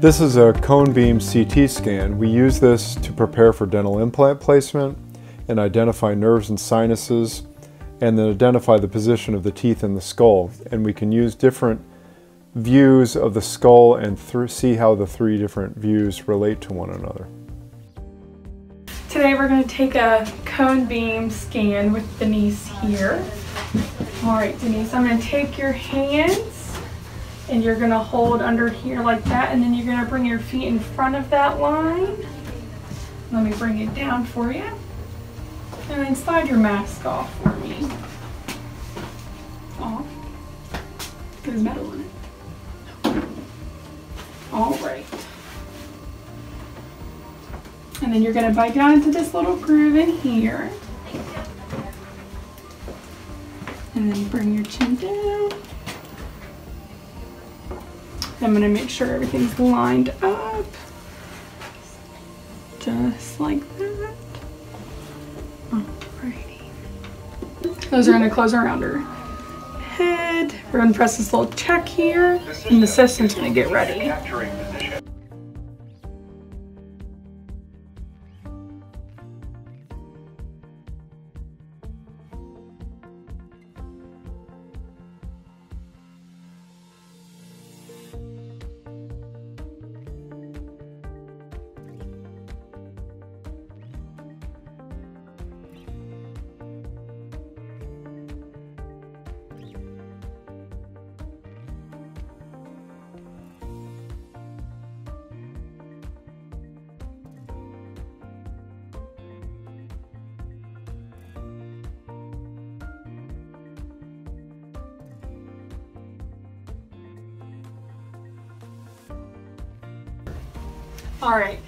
This is a cone beam CT scan. We use this to prepare for dental implant placement and identify nerves and sinuses and then identify the position of the teeth in the skull. And we can use different views of the skull and see how the three different views relate to one another. Today we're going to take a cone beam scan with Denise here. All right, Denise, I'm going to take your hands and you're gonna hold under here like that and then you're gonna bring your feet in front of that line. Let me bring it down for you. And then slide your mask off for me. Off. There's metal in it. All right. And then you're gonna bite down into this little groove in here. And then bring your chin down. I'm gonna make sure everything's lined up. Just like that. Alrighty. Those are gonna close around her head. We're gonna press this little check here, and the assistant's gonna get ready. All right,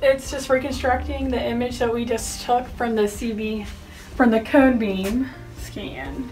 it's just reconstructing the image that we just took from the CB, from the cone beam scan.